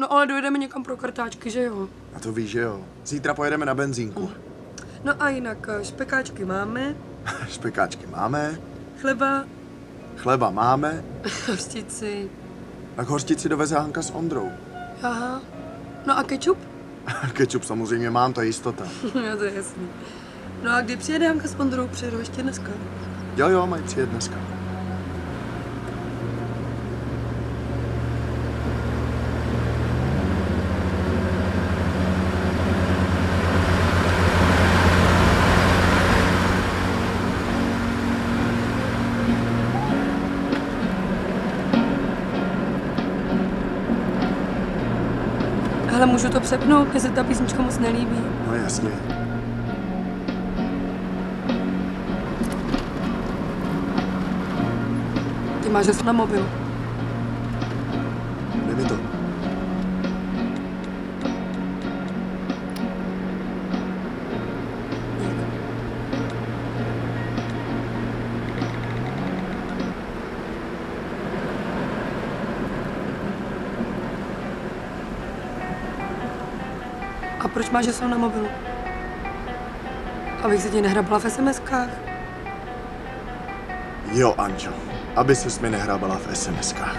No ale dojedeme někam pro kartáčky, že jo? A to víš, že jo. Zítra pojedeme na benzínku. No a jinak eh, špekáčky máme, Špekáčky máme, chleba, chleba máme, hořčici, a k hořtici doveze Hanka s Ondrou. aha. No a kečup? Kečup samozřejmě mám, to je jistota. jo, to je jasný. No a kdy přijede Janka s Ondrou? Přijedou ještě dneska. Jo, jo, mají přijet dneska. Můžu to přepnout, mně se ta písnička moc nelíbí. No jasně. Ty máš na mobil. Máš heslo na mobilu? Abych se ti nehrabala v SMSkách? Jo, Ančo, aby ses mi nehrábala v SMSkách.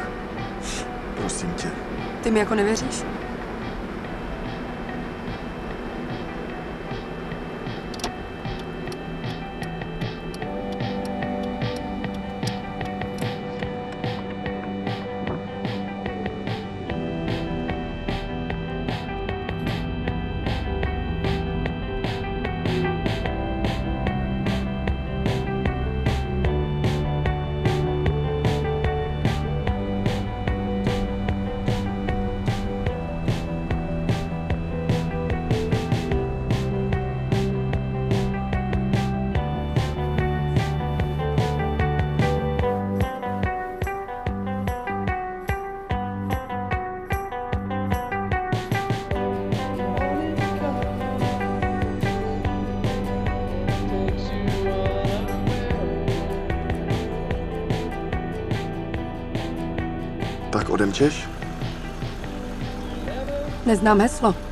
Prosím tě. Ty mi jako nevěříš? Tak odemčeš? Neznám heslo.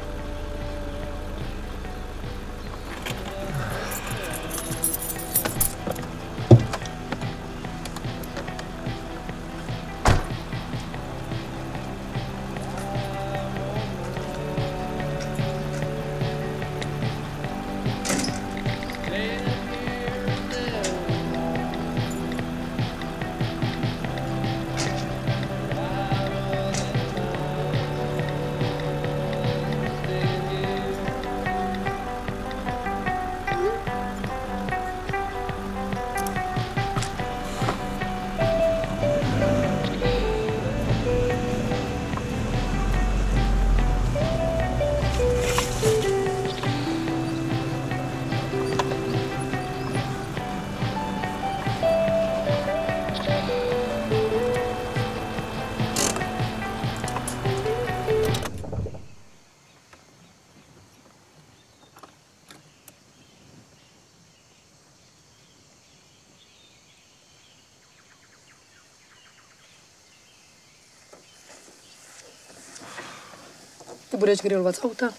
Budeš grilovat z auta?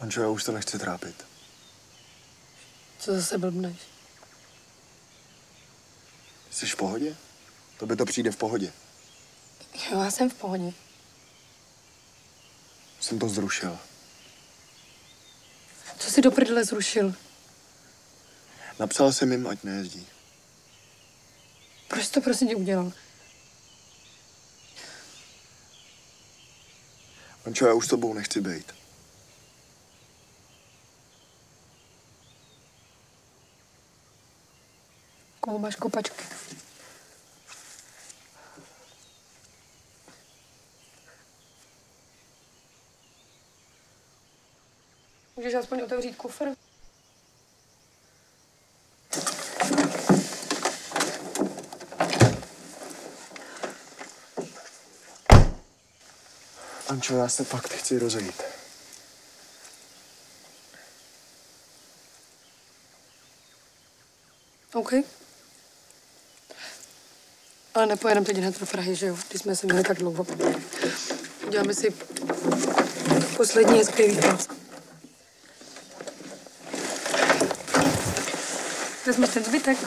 Ančo, já už to nechci trápit. Co zase blbneš? Jsi v pohodě? To by to přijde v pohodě. Jo, já jsem v pohodě. Jsem to zrušil. Co jsi do prdele zrušil? Napsal jsem jim, ať nejezdí. Proč to prosím tě udělal? Ančo, já už s tobou nechci být. Komu máš kopačky? Můžeš aspoň otevřít kufr? Ančo, já se fakt chci rozejít. OK. Ale nepojedeme teď hned do Prahy, že jo? Když jsme se měli tak dlouho. Uděláme si poslední hezký víkend. Vezmeš ten zbytek?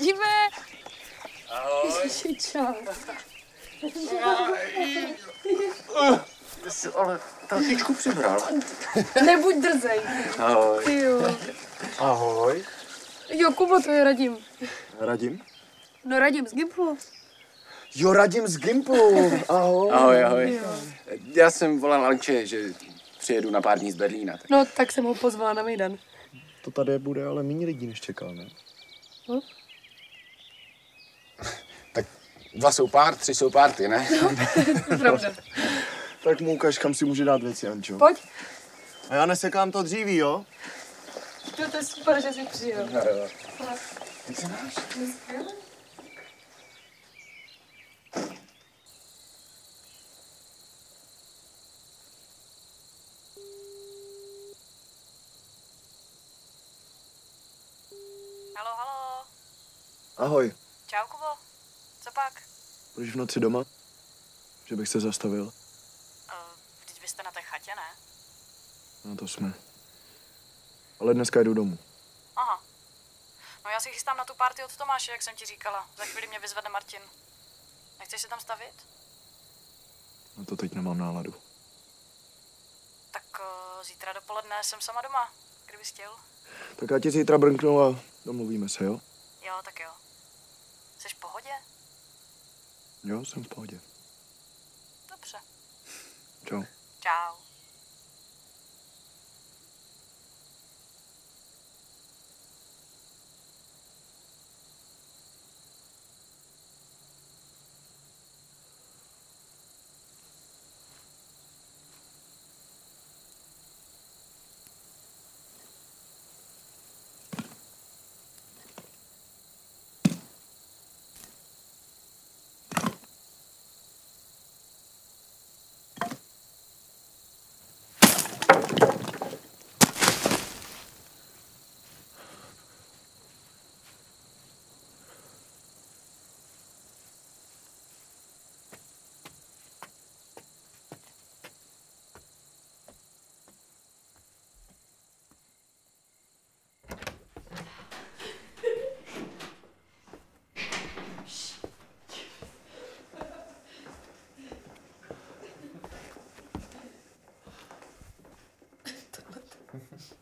Radíme! Ahoj. Ježiši, čau. Ty jsi ale trošičku přibral. Nebuď drzej. Ahoj. Ty jo. Ahoj. Jo, Kubo, to je Radim. Radim? No Radim z Gimplu. Jo, Radim z Gimplu. Ahoj. Ahoj, ahoj. Jo. Já jsem volal Anče, že přijedu na pár dní z Berlína. Tak. No, tak jsem ho pozvala na Mejdan. To tady bude ale méně lidí, než čekal, ne? Tak dva jsou pár, tři jsou párty, ne? Pravda. Tak mu ukaž, kam si může dát věci, Ančo. Pojď. A já nesekám to dříví, jo? To, to je super, že jsi přijel. Jak se máš? Halo, halo. Ahoj. Čau, Kubo. Co pak? Budeš v noci doma? Že bych se zastavil? Uh, vždyť byste na té chatě, ne? No to jsme. Ale dneska jdu domů. Aha. No já si chystám na tu party od Tomáše, jak jsem ti říkala. Za chvíli mě vyzvede Martin. Nechceš se tam stavit? No to teď nemám náladu. Tak uh, zítra dopoledne jsem sama doma, kdybys chtěl. Tak já ti zítra brnknu a domluvíme se, jo? Jo, tak jo. Jsi v pohodě? Jo, jsem v pohodě. Dobře. Čau. Čau.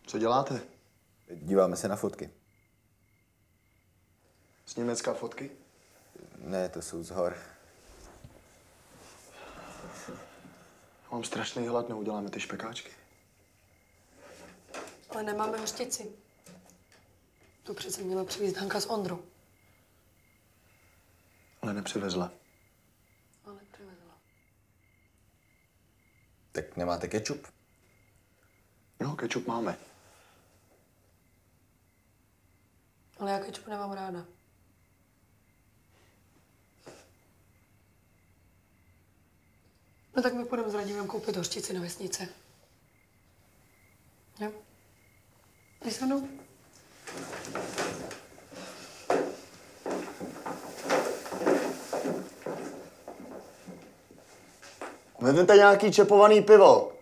Co děláte? Díváme se na fotky. Z Německa fotky? Ne, to jsou z hor. Mám strašný hlad, neuděláme ty špekáčky. Ale nemáme hostici. Tu přece měla přivést Hanka s Ondrou. Ale nepřivezla. Ale přivezla. Tak nemáte kečup? No, kečup máme. Ale já kečup nemám ráda. No tak my půjdeme s Radimem koupit hořčici na vesnice. Jo? Jdeš se mnou? Vezměte nějaký čepovaný pivo.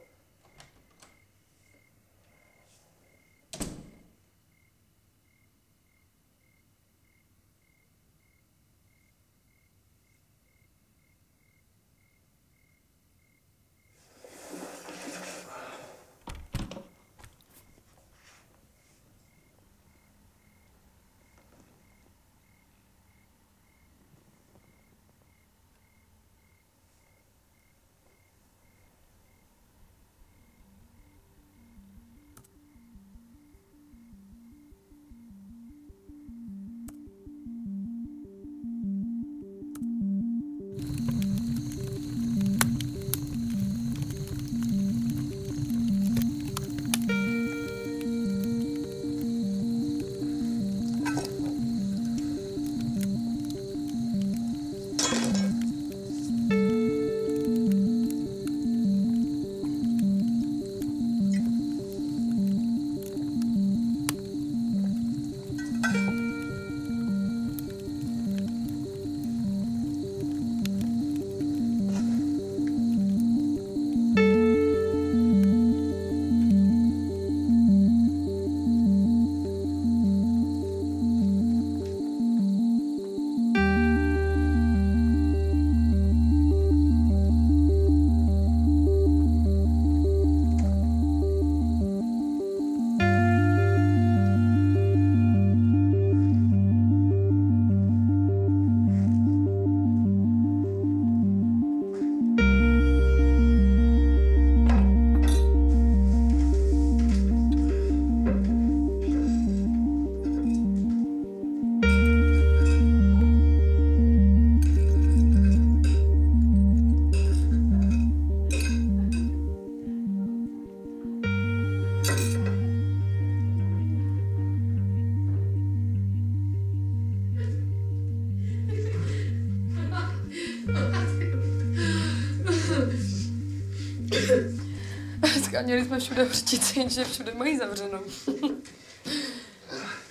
Skáněli jsme všude hořčici, jenže všude mají zavřenou.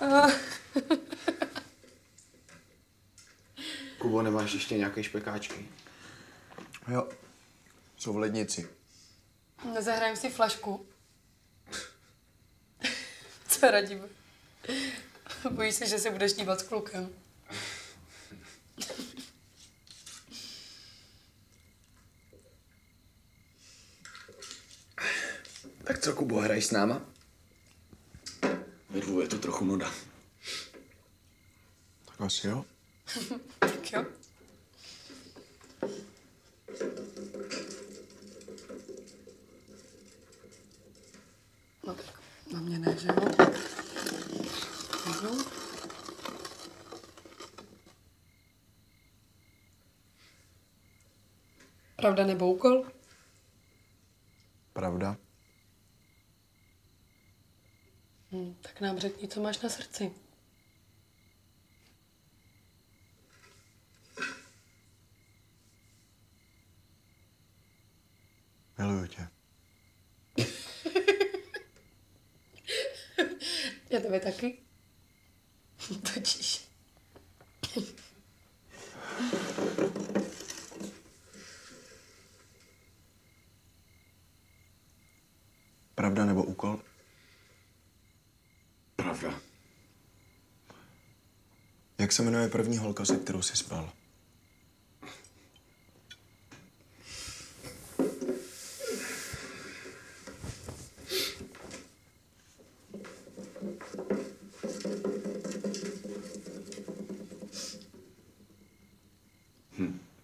A Kubo, nemáš ještě nějaké špekáčky? Jo, jsou v lednici. Nezahrajem si flašku. Co radím? Bojíš se, že se budeš dívat s klukem. Tak co, Kubo, hraj s náma? Ve dvou je to trochu nuda. Tak asi jo. Tak jo. No tak na mě ne, že jo? Pravda nebo úkol? Pravda. Hm, tak nám řekni, co máš na srdci. Miluju tě. Já tebe taky. Točíš. Pravda nebo úkol? Pravda. Jmenuje první holka, se kterou jsi spal?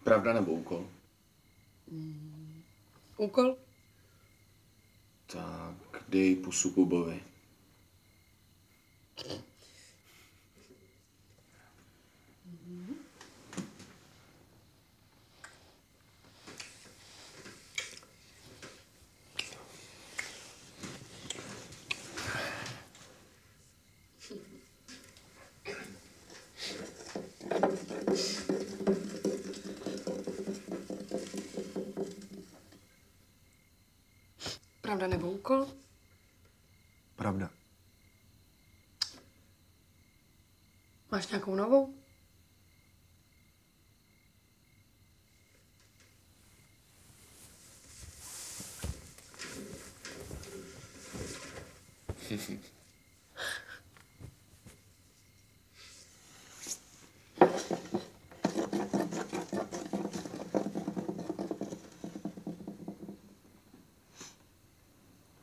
Pravda nebo úkol? Úkol? Tak dej pusu Kubovi. Pravda nebo úkol? Pravda. Máš nějakou novou?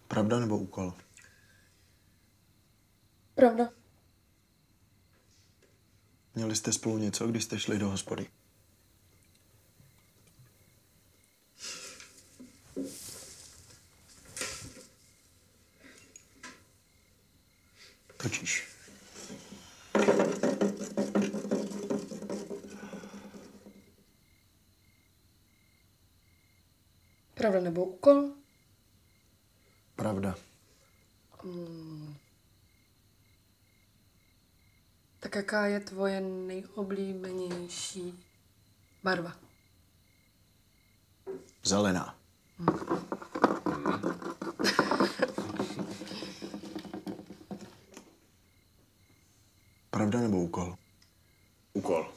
Pravda nebo úkol? Pravda. Měli jste spolu něco, když jste šli do hospody? Točíš. Pravda nebo úkol? Pravda. Tak jaká je tvoje nejoblíbenější barva? Zelená. Pravda nebo úkol? Úkol.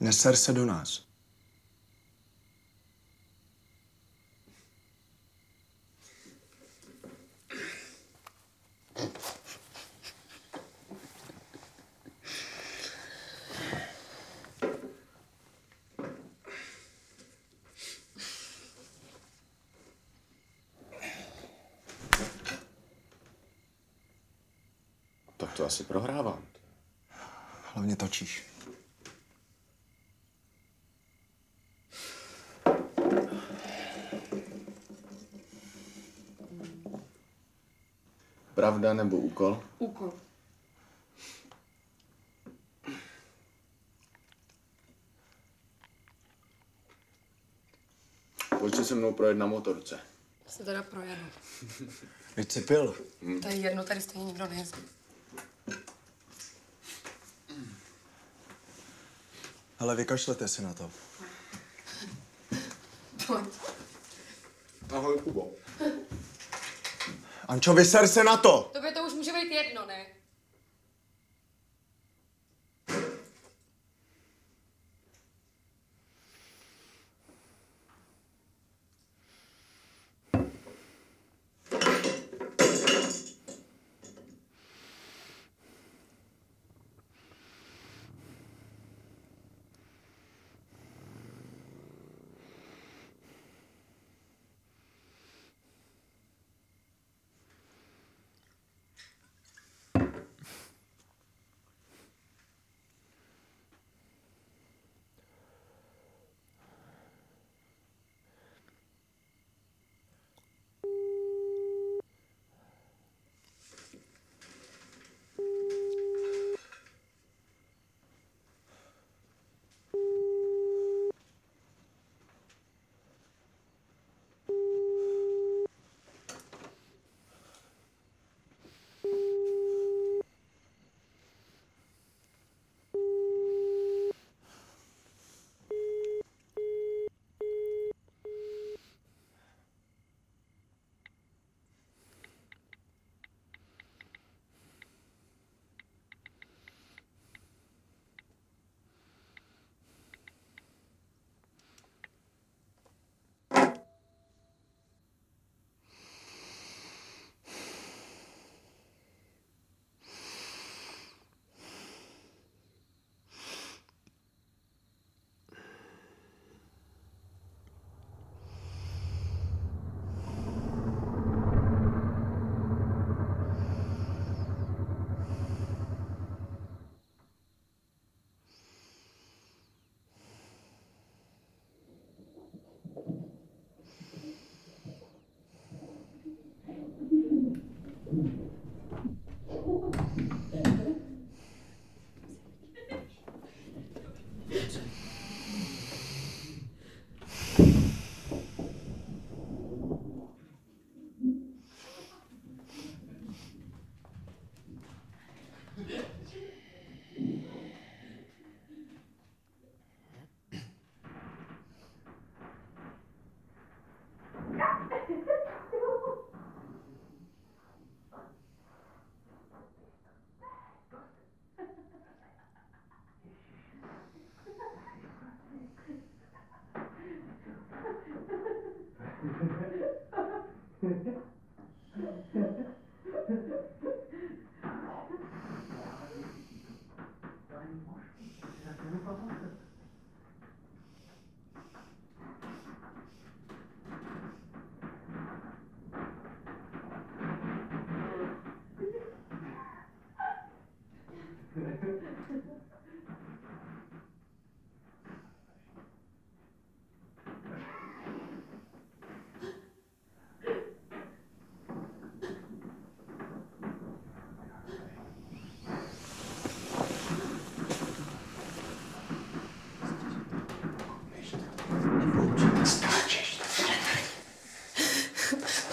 Neser se do nás. Tak to asi prohrávám. Hlavně točíš. Pravda nebo úkol? Úkol. Pojď se se mnou projet na motorce. Se teda projedu. Teď jsi pil. To je jedno, tady stejně nikdo nejezdí. Ale vykašlete si na to. Pojď. Ahoj, Kubo. Ančo, vyser se na to! Tobě to už může být jedno, ne?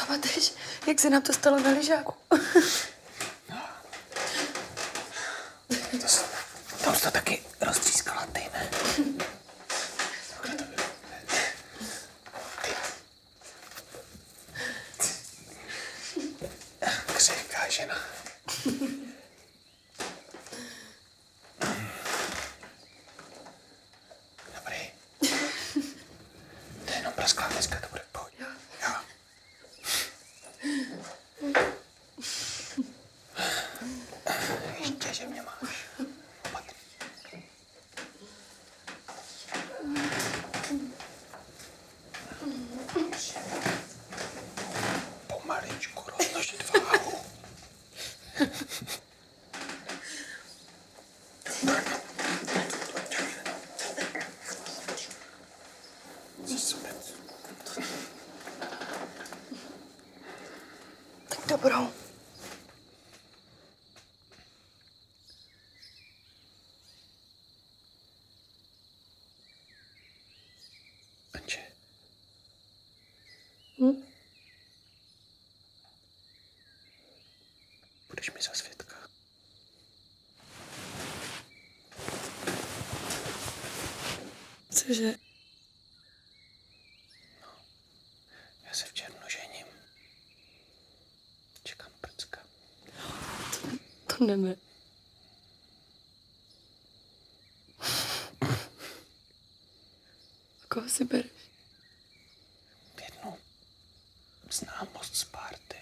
Pamatuješ, jak se nám to stalo na lyžáku? To, s- tam jsi to taky roztřískala ty, ne? Křehká žena. Dobrý. To je jenom prasklá dneska, to bude v pohodě. Jo. Ještě, že mě máš. Opatrně. Pomaličku rozložit váhu. Tak dobrou. Anče. Hm? Budeš mi za. Cože? Já se v červnu žením. Čekám prcka. To neme. A koho si bereš? Jednu známost z párty.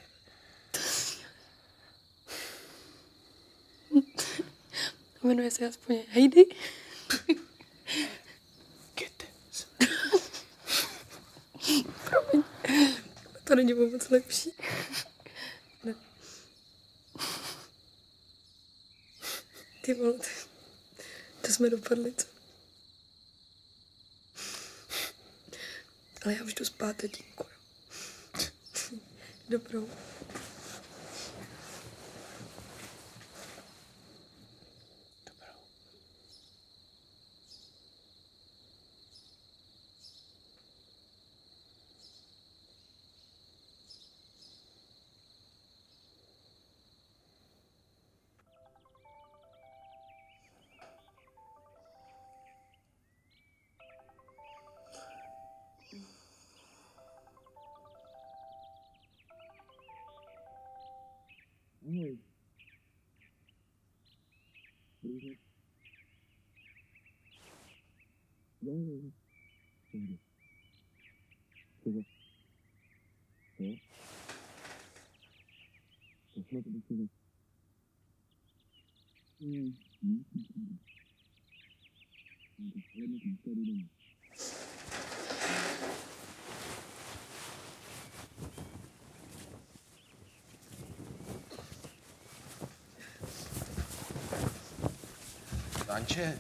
Jmenuje se aspoň Heidi? Kitty. To není moc lepší. Ne. Ty vole, ty, to jsme dopadli, co? Ale já už jdu spát, tatínku. Dobrou. 嗯，嗯，这个，哎，我说的是这个，嗯嗯嗯嗯，嗯，让你看这个。Anče,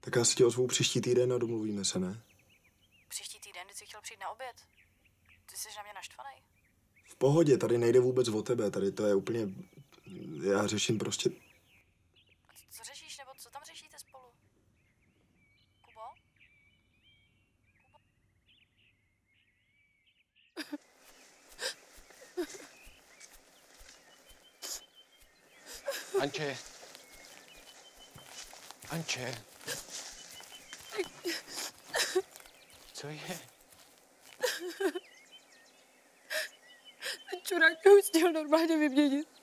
Tak já si tě ozvu příští týden a domluvíme se, ne? Příští týden, kdy jsi chtěl přijít na oběd. Ty jsi na mě naštvaný. V pohodě, tady nejde vůbec o tebe, tady to je úplně... Já řeším prostě... Anče. Anče. Co je? Ten čurák už chtěl normálně vyměnit.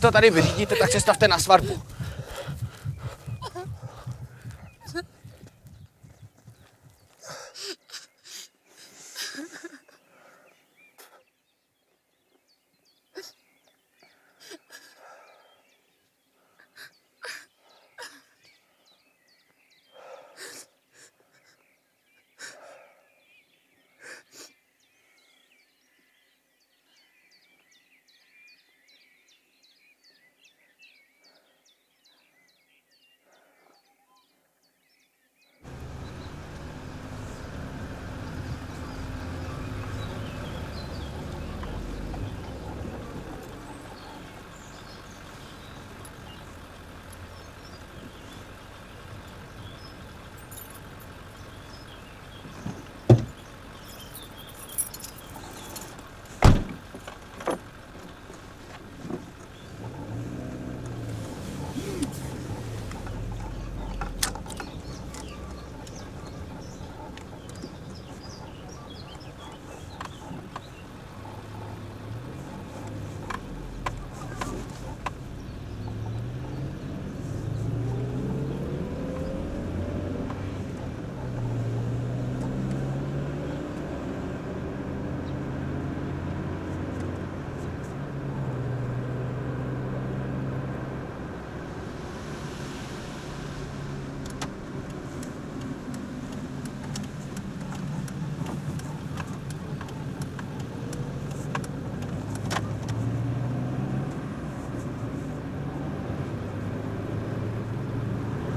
To tady vyřídíte, tak se stavte na svatbu.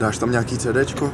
Dáš tam nějaký CDčko?